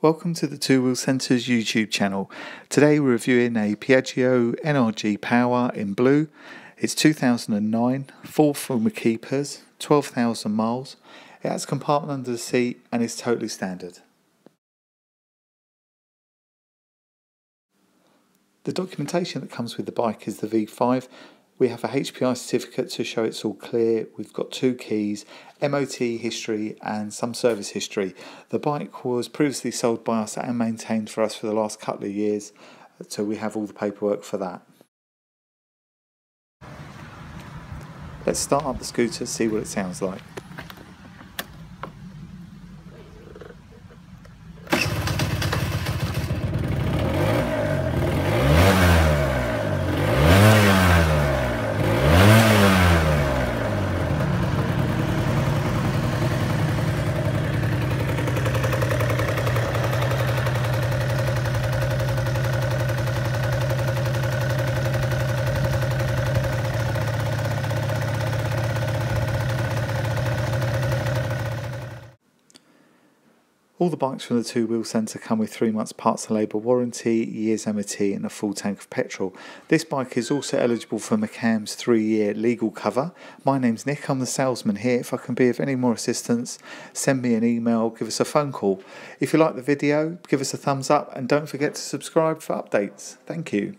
Welcome to the Two Wheel Centres YouTube channel. Today we're reviewing a Piaggio NRG Power in blue. It's 2009, full from keepers, 12,000 miles. It has compartment under the seat and is totally standard. The documentation that comes with the bike is the V5 we have a HPI certificate to show it's all clear. We've got two keys, MOT history and some service history. The bike was previously sold by us and maintained for us for the last couple of years, so we have all the paperwork for that. Let's start up the scooter, see what it sounds like. All the bikes from the Two Wheel Centre come with three months parts and labour warranty, year's MOT, and a full tank of petrol. This bike is also eligible for McCAM's three year legal cover. My name's Nick, I'm the salesman here. If I can be of any more assistance, send me an email, give us a phone call. If you like the video, give us a thumbs up, and don't forget to subscribe for updates. Thank you.